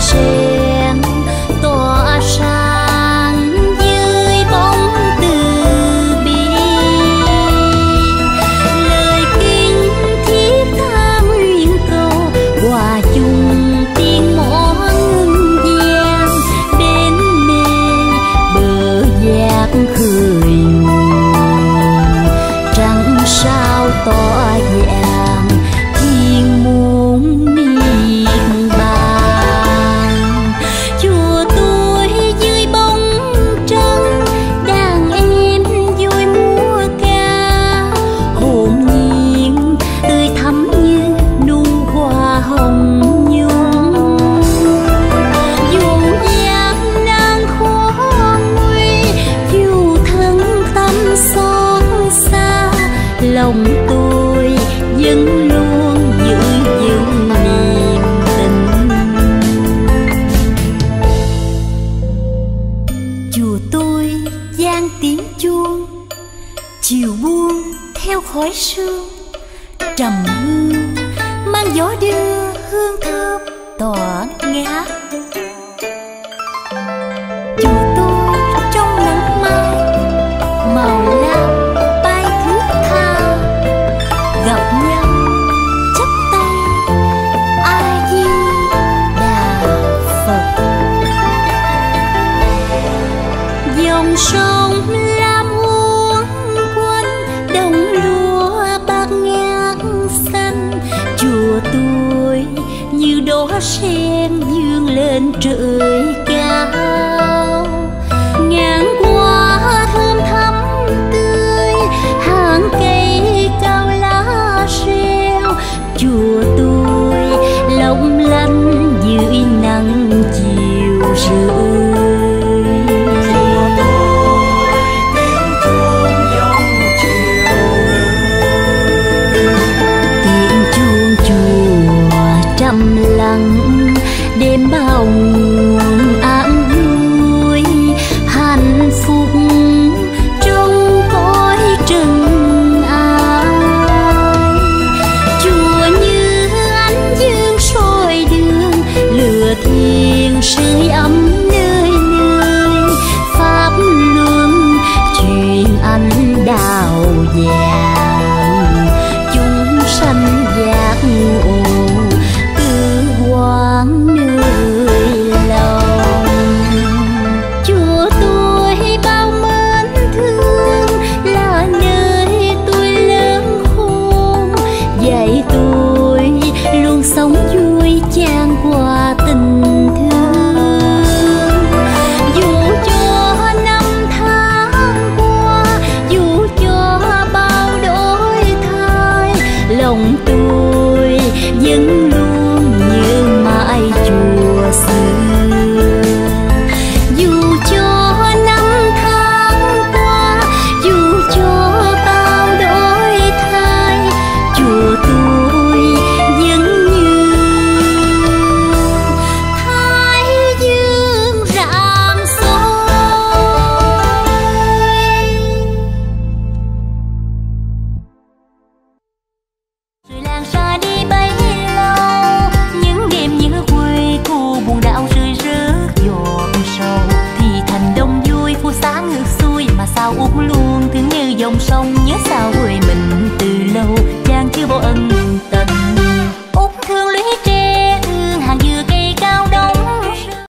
show. khói sương trầm hương mang gió đưa hương thơm tỏa ngát. sen dương lên trời. vẫn luôn như mãi chùa xưa. Dù cho năm tháng qua, dù cho bao đổi thay, chùa tôi vẫn như thái dương rạng soi. song nhớ sao